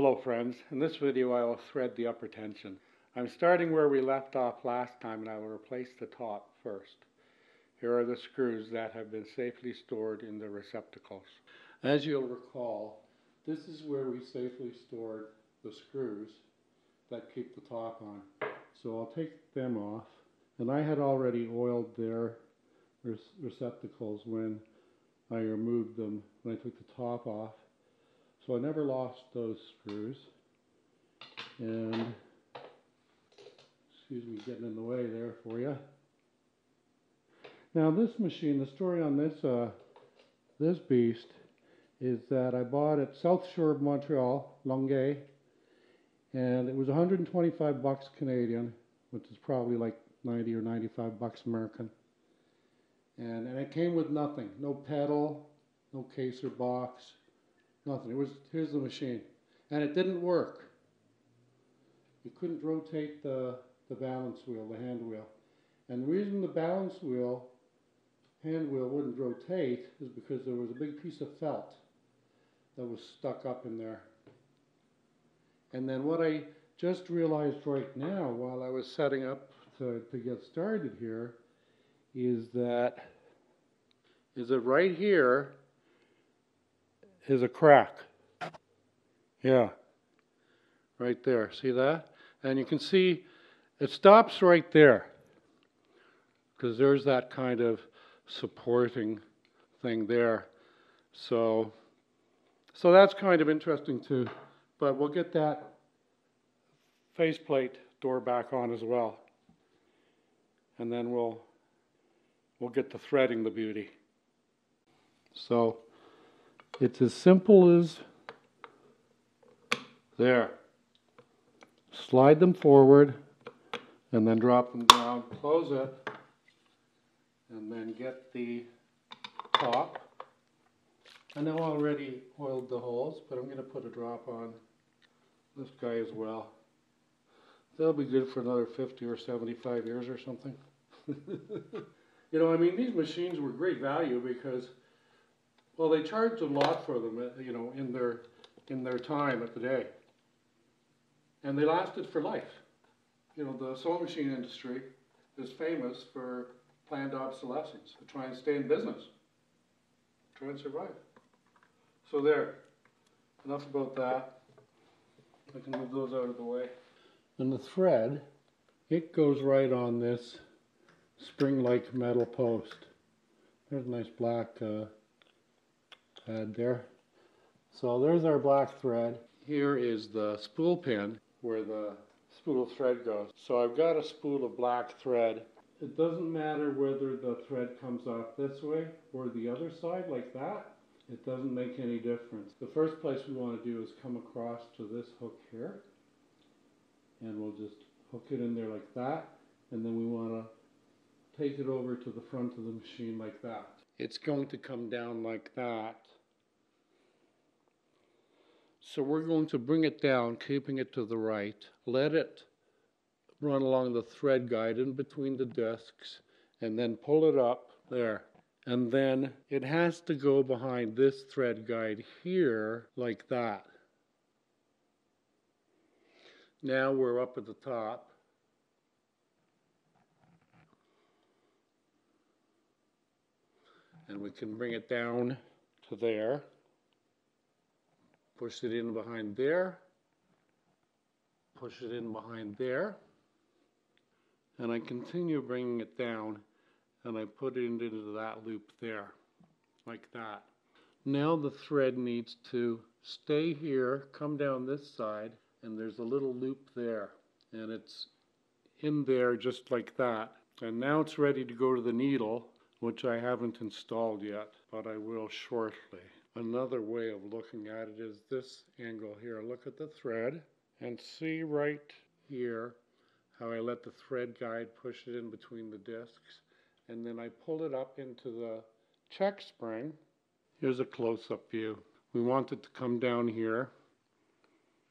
Hello friends, in this video I will thread the upper tension. I'm starting where we left off last time and I will replace the top first. Here are the screws that have been safely stored in the receptacles. As you'll recall, this is where we safely stored the screws that keep the top on. So I'll take them off and I had already oiled their receptacles when I removed them, when I took the top off. So I never lost those screws. And, excuse me, getting in the way there for you. Now this machine, the story on this, uh, this beast is that I bought it South Shore of Montreal, Longueuil, and it was 125 bucks Canadian, which is probably like 90 or 95 bucks American. And, and it came with nothing, no pedal, no case or box, Nothing. It was here's the machine, and it didn't work. You couldn't rotate the the balance wheel, the hand wheel, and the reason the balance wheel hand wheel wouldn't rotate is because there was a big piece of felt that was stuck up in there. And then what I just realized right now while I was setting up to, to get started here is that is that right here is a crack. Yeah, right there. See that? And you can see it stops right there because there's that kind of supporting thing there. So, so that's kind of interesting too. But we'll get that faceplate door back on as well. And then we'll we'll get to threading the beauty. So it's as simple as there. Slide them forward and then drop them down, close it, and then get the top. I know I already oiled the holes, but I'm going to put a drop on this guy as well. They'll be good for another 50 or 75 years or something. you know, I mean, these machines were great value because well, they charged a lot for them, uh, you know, in their in their time at the day, and they lasted for life. You know, the sewing machine industry is famous for planned obsolescence to try and stay in business, try and survive. So there. Enough about that. I can move those out of the way. And the thread, it goes right on this spring-like metal post. There's a nice black uh, head there. So there's our black thread. Here is the spool pin where the spool of thread goes. So I've got a spool of black thread. It doesn't matter whether the thread comes off this way or the other side like that. It doesn't make any difference. The first place we want to do is come across to this hook here. And we'll just hook it in there like that. And then we want to take it over to the front of the machine like that. It's going to come down like that so we're going to bring it down, keeping it to the right, let it run along the thread guide in between the discs, and then pull it up there. And then it has to go behind this thread guide here, like that. Now we're up at the top. And we can bring it down to there push it in behind there, push it in behind there, and I continue bringing it down and I put it into that loop there, like that. Now the thread needs to stay here, come down this side, and there's a little loop there, and it's in there just like that. And now it's ready to go to the needle, which I haven't installed yet, but I will shortly. Another way of looking at it is this angle here. Look at the thread and see right here how I let the thread guide push it in between the discs and then I pull it up into the check spring. Here's a close-up view. We want it to come down here,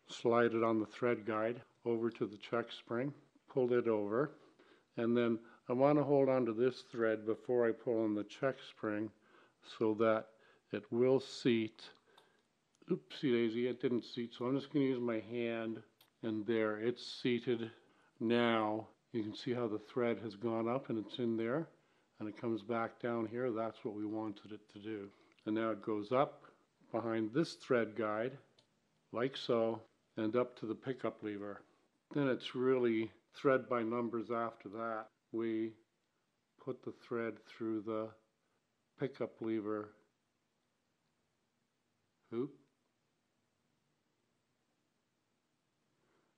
slide it on the thread guide over to the check spring, pull it over, and then I want to hold on to this thread before I pull on the check spring so that it will seat oopsie daisy, it didn't seat, so I'm just gonna use my hand and there, it's seated now. You can see how the thread has gone up and it's in there and it comes back down here, that's what we wanted it to do. And now it goes up behind this thread guide, like so, and up to the pickup lever. Then it's really thread by numbers after that. We put the thread through the pickup lever hoop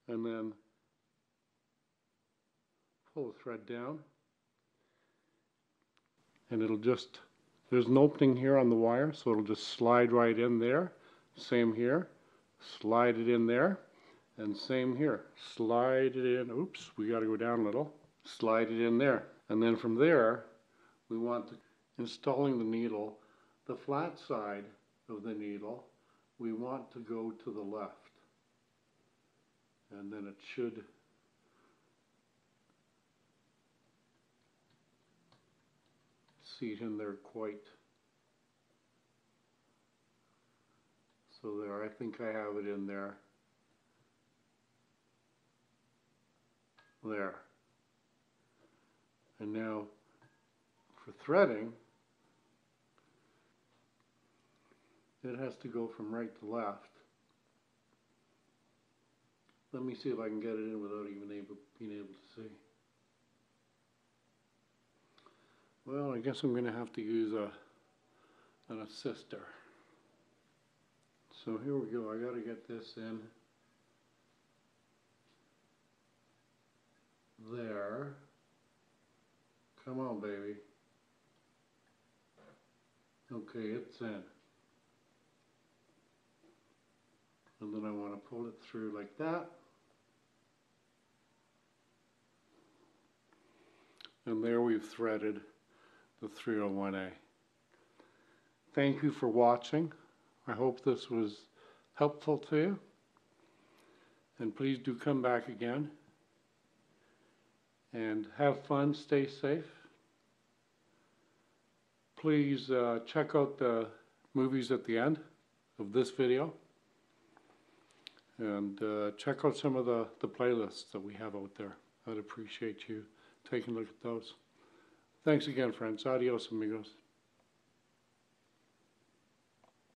and then pull the thread down. And it'll just there's an opening here on the wire so it'll just slide right in there. Same here. Slide it in there. And same here. Slide it in. Oops we got to go down a little. Slide it in there. And then from there we want to installing the needle the flat side of the needle we want to go to the left. And then it should seat in there quite. So there I think I have it in there. There. And now for threading it has to go from right to left let me see if I can get it in without even able, being able to see Well, I guess I'm going to have to use a an assister. So here we go. I got to get this in there. Come on, baby. Okay, it's in. And then I want to pull it through like that. And there we've threaded the 301A. Thank you for watching. I hope this was helpful to you. And please do come back again. And have fun, stay safe. Please uh, check out the movies at the end of this video. And uh, check out some of the, the playlists that we have out there. I'd appreciate you taking a look at those. Thanks again, friends. Adios, amigos.